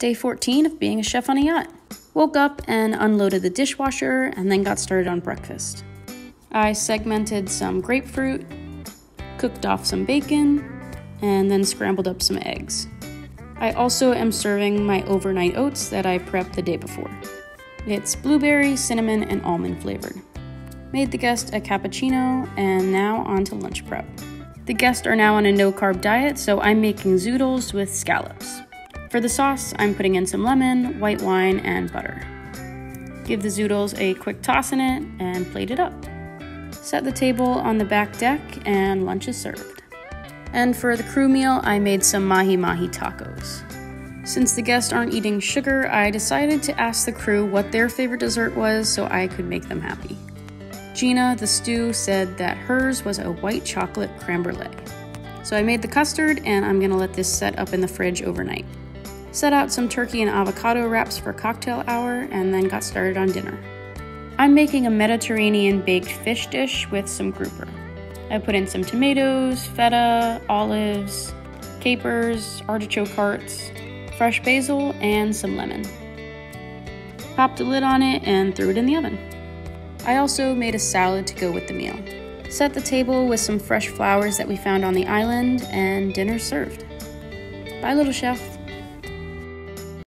Day 14 of being a chef on a yacht. Woke up and unloaded the dishwasher and then got started on breakfast. I segmented some grapefruit, cooked off some bacon, and then scrambled up some eggs. I also am serving my overnight oats that I prepped the day before. It's blueberry, cinnamon, and almond flavored. Made the guest a cappuccino, and now on to lunch prep. The guests are now on a no carb diet, so I'm making zoodles with scallops. For the sauce, I'm putting in some lemon, white wine, and butter. Give the zoodles a quick toss in it and plate it up. Set the table on the back deck, and lunch is served. And for the crew meal, I made some mahi mahi tacos. Since the guests aren't eating sugar, I decided to ask the crew what their favorite dessert was so I could make them happy. Gina, the stew, said that hers was a white chocolate creme brulee. So I made the custard and I'm gonna let this set up in the fridge overnight. Set out some turkey and avocado wraps for cocktail hour and then got started on dinner. I'm making a Mediterranean baked fish dish with some grouper. I put in some tomatoes, feta, olives, capers, artichoke hearts, fresh basil, and some lemon. Popped a lid on it and threw it in the oven. I also made a salad to go with the meal. Set the table with some fresh flowers that we found on the island, and dinner served. Bye, little chef.